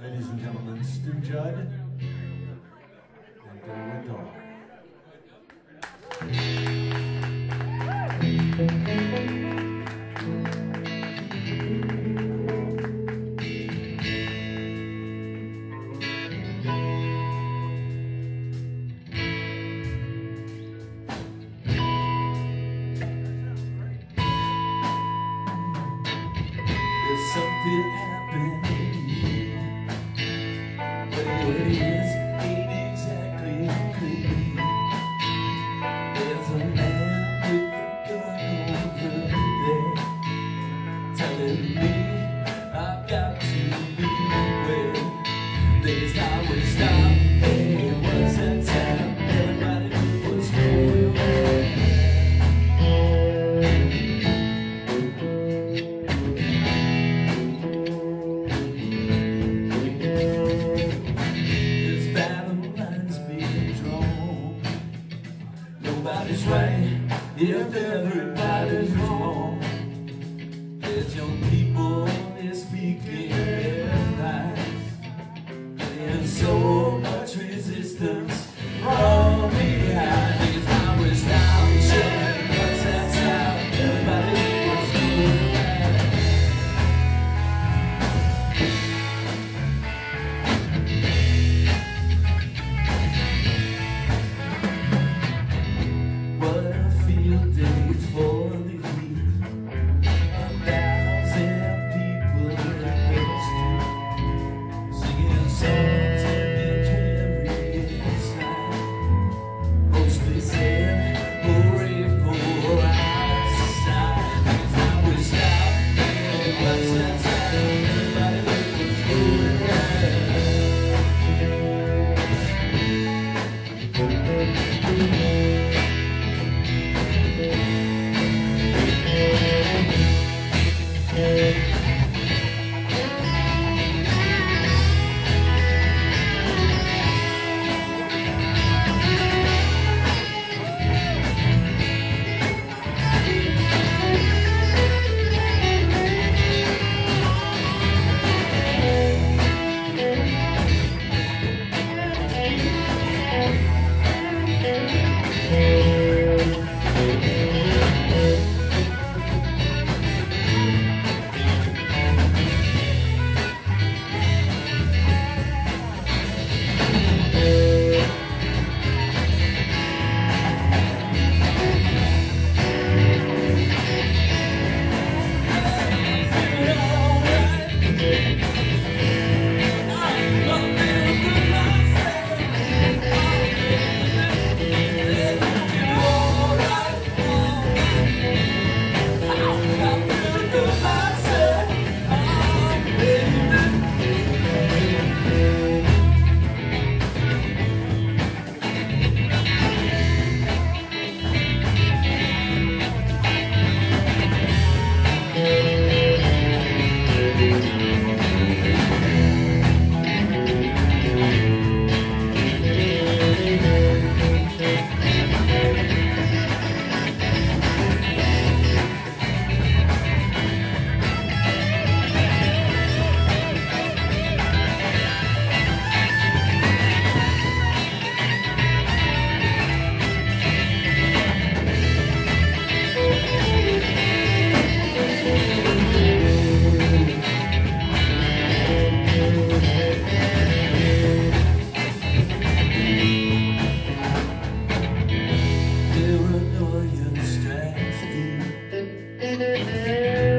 Ladies and gentlemen, Stu Judd and Derwood Dog. If everybody's wrong, that your people is speaking lies, and so Yeah.